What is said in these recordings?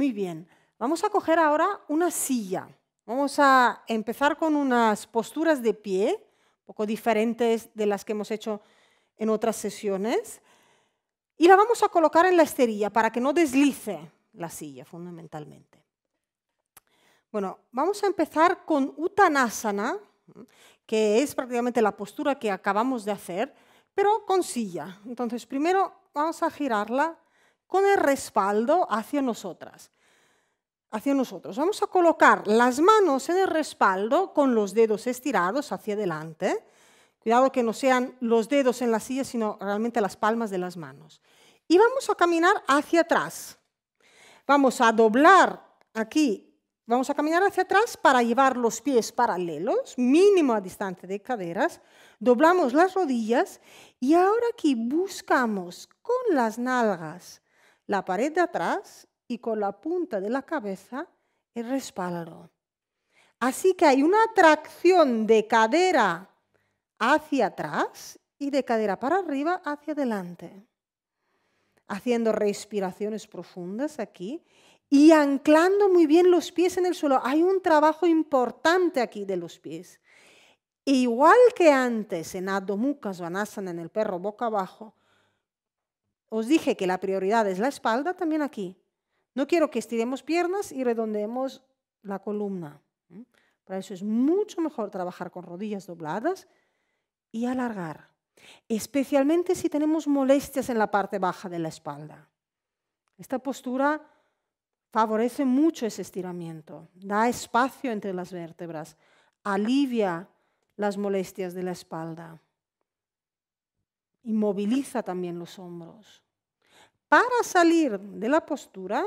Muy bien. Vamos a coger ahora una silla. Vamos a empezar con unas posturas de pie, un poco diferentes de las que hemos hecho en otras sesiones. Y la vamos a colocar en la esterilla para que no deslice la silla, fundamentalmente. Bueno, vamos a empezar con Uttanasana, que es prácticamente la postura que acabamos de hacer, pero con silla. Entonces, primero vamos a girarla con el respaldo hacia nosotras. Hacia nosotros. Vamos a colocar las manos en el respaldo con los dedos estirados hacia adelante. Cuidado que no sean los dedos en la silla, sino realmente las palmas de las manos. Y vamos a caminar hacia atrás. Vamos a doblar aquí Vamos a caminar hacia atrás para llevar los pies paralelos, mínimo a distancia de caderas. Doblamos las rodillas y ahora aquí buscamos con las nalgas la pared de atrás y con la punta de la cabeza el respaldo. Así que hay una tracción de cadera hacia atrás y de cadera para arriba hacia adelante. Haciendo respiraciones profundas aquí y anclando muy bien los pies en el suelo. Hay un trabajo importante aquí de los pies. Igual que antes en Adho Mukha Svanasana, en el perro boca abajo, os dije que la prioridad es la espalda, también aquí. No quiero que estiremos piernas y redondeemos la columna. Para eso es mucho mejor trabajar con rodillas dobladas y alargar, especialmente si tenemos molestias en la parte baja de la espalda. Esta postura favorece mucho ese estiramiento, da espacio entre las vértebras, alivia las molestias de la espalda, inmoviliza también los hombros. Para salir de la postura,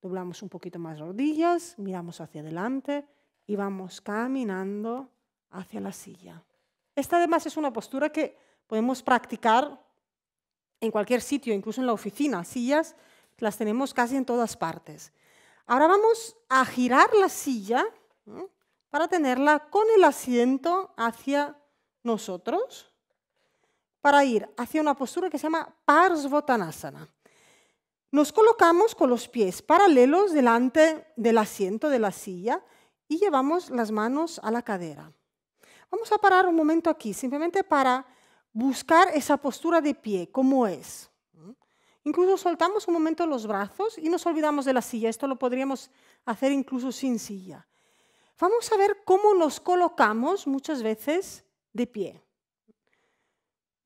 doblamos un poquito más rodillas, miramos hacia adelante y vamos caminando hacia la silla. Esta además es una postura que podemos practicar en cualquier sitio, incluso en la oficina, sillas las tenemos casi en todas partes. Ahora vamos a girar la silla para tenerla con el asiento hacia nosotros, para ir hacia una postura que se llama Parsvottanasana. Nos colocamos con los pies paralelos delante del asiento de la silla y llevamos las manos a la cadera. Vamos a parar un momento aquí, simplemente para buscar esa postura de pie, cómo es. Incluso soltamos un momento los brazos y nos olvidamos de la silla. Esto lo podríamos hacer incluso sin silla. Vamos a ver cómo nos colocamos muchas veces de pie.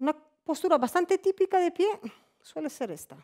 Una postura bastante típica de pie suele ser esta.